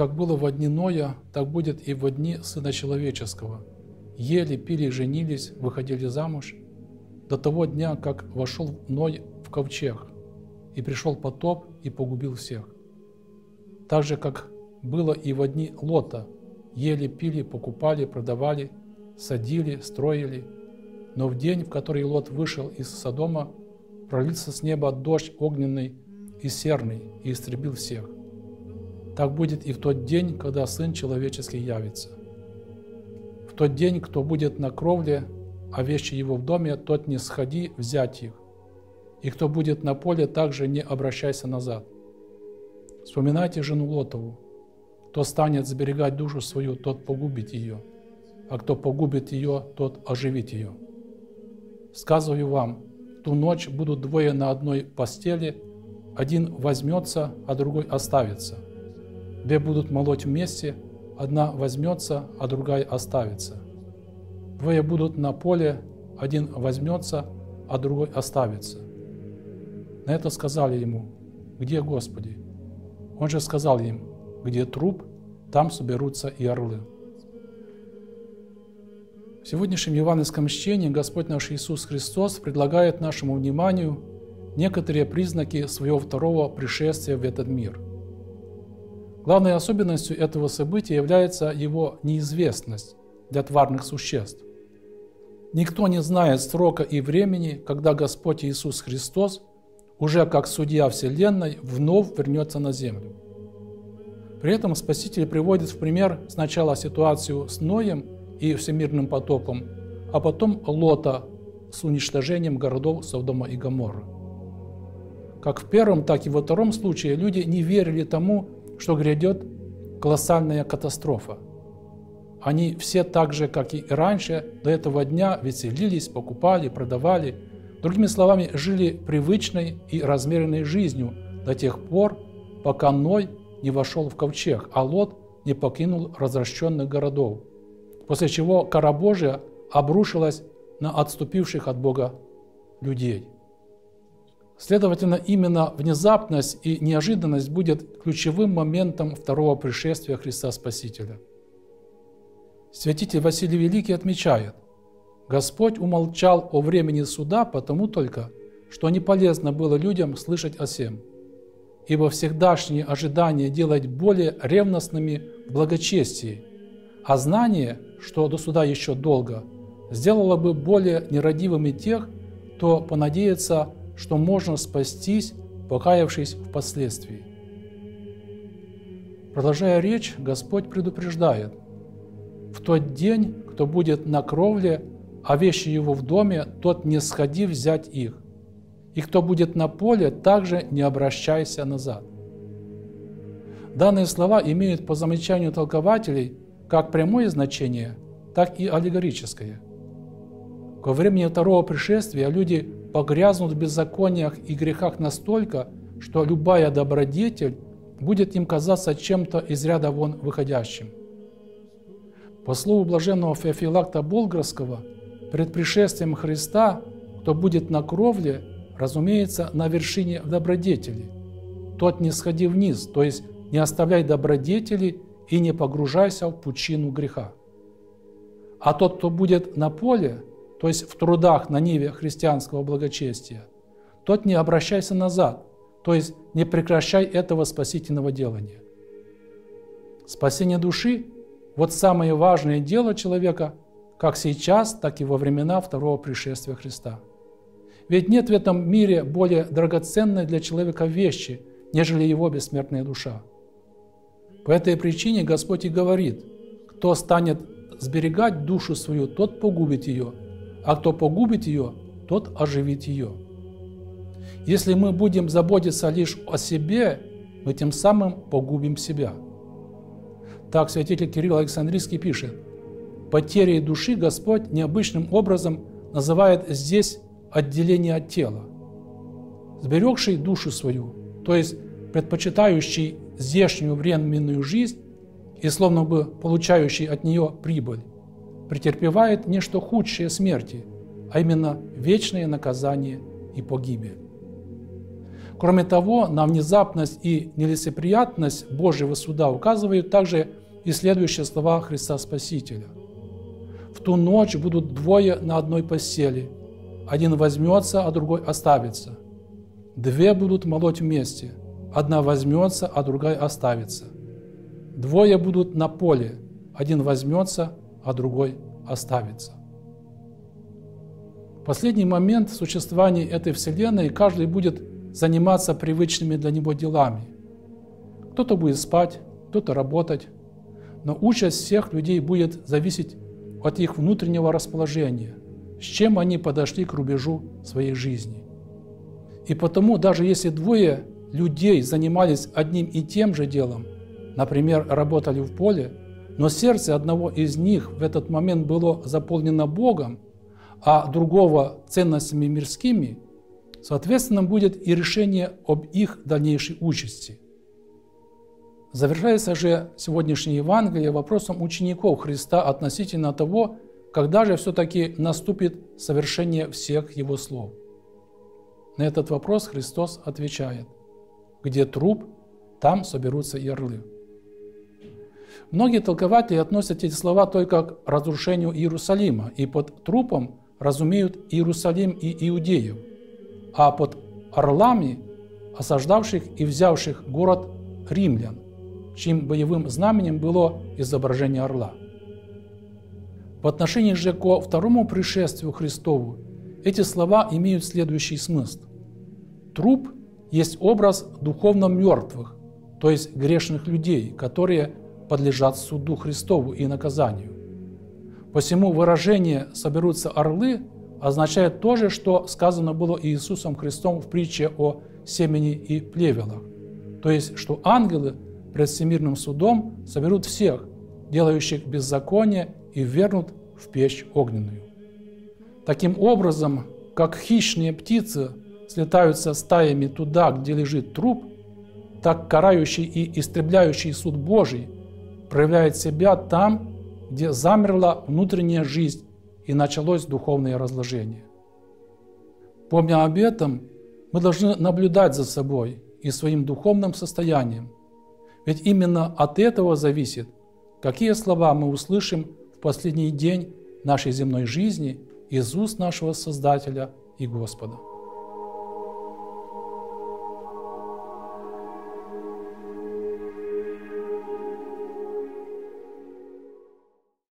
как было в дни Ноя, так будет и в дни Сына Человеческого. Ели, пили, женились, выходили замуж до того дня, как вошел Ной в ковчег, и пришел потоп и погубил всех. Так же, как было и в дни Лота, ели, пили, покупали, продавали, садили, строили. Но в день, в который Лот вышел из Содома, пролился с неба дождь огненный и серный и истребил всех. Так будет и в тот день, когда Сын Человеческий явится. В тот день, кто будет на кровле, а вещи его в доме, тот не сходи взять их. И кто будет на поле, также не обращайся назад. Вспоминайте жену Лотову. Кто станет сберегать душу свою, тот погубит ее, а кто погубит ее, тот оживит ее. Сказываю вам, ту ночь будут двое на одной постели, один возьмется, а другой оставится. Две будут молоть вместе, одна возьмется, а другая оставится. Двое будут на поле, один возьмется, а другой оставится. На это сказали ему, где Господи? Он же сказал им, где труп, там соберутся и орлы. В сегодняшнем евангельском чтении Господь наш Иисус Христос предлагает нашему вниманию некоторые признаки своего второго пришествия в этот мир. Главной особенностью этого события является его неизвестность для тварных существ. Никто не знает срока и времени, когда Господь Иисус Христос уже как судья Вселенной вновь вернется на землю. При этом Спаситель приводит в пример сначала ситуацию с Ноем и всемирным потопом, а потом Лота с уничтожением городов Содома и Гоморра. Как в первом, так и во втором случае люди не верили тому, что грядет колоссальная катастрофа. Они все так же, как и раньше, до этого дня веселились, покупали, продавали – Другими словами, жили привычной и размеренной жизнью до тех пор, пока Ной не вошел в ковчег, а Лот не покинул разращенных городов, после чего кара Божия обрушилась на отступивших от Бога людей. Следовательно, именно внезапность и неожиданность будет ключевым моментом второго пришествия Христа Спасителя. Святитель Василий Великий отмечает – Господь умолчал о времени суда потому только, что не полезно было людям слышать о сем. Ибо всегдашние ожидания делать более ревностными в благочестии, а знание, что до суда еще долго, сделало бы более нерадивыми тех, кто понадеется, что можно спастись, покаявшись впоследствии. Продолжая речь, Господь предупреждает, «В тот день, кто будет на кровле, а вещи его в доме, тот не сходи взять их. И кто будет на поле, также не обращайся назад. Данные слова имеют по замечанию толкователей как прямое значение, так и аллегорическое. Во времени второго пришествия люди погрязнут в беззакониях и грехах настолько, что любая добродетель будет им казаться чем-то из ряда вон выходящим. По слову блаженного Феофилакта Болградского – Пред пришествием Христа, кто будет на кровле, разумеется, на вершине добродетели. Тот не сходи вниз, то есть не оставляй добродетели и не погружайся в пучину греха. А тот, кто будет на поле, то есть в трудах на ниве христианского благочестия, тот не обращайся назад, то есть не прекращай этого спасительного делания. Спасение души – вот самое важное дело человека – как сейчас, так и во времена второго пришествия Христа. Ведь нет в этом мире более драгоценной для человека вещи, нежели его бессмертная душа. По этой причине Господь и говорит, кто станет сберегать душу свою, тот погубит ее, а кто погубит ее, тот оживит ее. Если мы будем заботиться лишь о себе, мы тем самым погубим себя. Так святитель Кирилл Александрийский пишет – Потерей души Господь необычным образом называет здесь отделение от тела. Сберегший душу свою, то есть предпочитающий здешнюю временную жизнь и словно бы получающий от нее прибыль, претерпевает нечто худшее смерти, а именно вечное наказание и погибель. Кроме того, на внезапность и нелицеприятность Божьего суда указывают также и следующие слова Христа Спасителя. «В ту ночь будут двое на одной постели, один возьмется, а другой оставится. Две будут молоть вместе, одна возьмется, а другая оставится. Двое будут на поле, один возьмется, а другой оставится». Последний момент существования этой Вселенной каждый будет заниматься привычными для него делами. Кто-то будет спать, кто-то работать, но участь всех людей будет зависеть от их внутреннего расположения, с чем они подошли к рубежу своей жизни. И потому, даже если двое людей занимались одним и тем же делом, например, работали в поле, но сердце одного из них в этот момент было заполнено Богом, а другого ценностями мирскими – Соответственно, будет и решение об их дальнейшей участи. Завершается же сегодняшнее Евангелие вопросом учеников Христа относительно того, когда же все-таки наступит совершение всех Его слов. На этот вопрос Христос отвечает, где труп, там соберутся и орлы. Многие толкователи относят эти слова только к разрушению Иерусалима, и под трупом разумеют Иерусалим и иудеев – а под орлами осаждавших и взявших город римлян, чьим боевым знаменем было изображение орла. В отношении же ко второму пришествию Христову эти слова имеют следующий смысл. Труп есть образ духовно мертвых, то есть грешных людей, которые подлежат суду Христову и наказанию. Посему выражение «соберутся орлы» означает то же, что сказано было Иисусом Христом в притче о семени и плевелах. То есть, что ангелы пред всемирным судом соберут всех, делающих беззаконие, и вернут в печь огненную. Таким образом, как хищные птицы слетаются стаями туда, где лежит труп, так карающий и истребляющий суд Божий проявляет себя там, где замерла внутренняя жизнь и началось духовное разложение. Помня об этом, мы должны наблюдать за собой и своим духовным состоянием, ведь именно от этого зависит, какие слова мы услышим в последний день нашей земной жизни из уст нашего Создателя и Господа.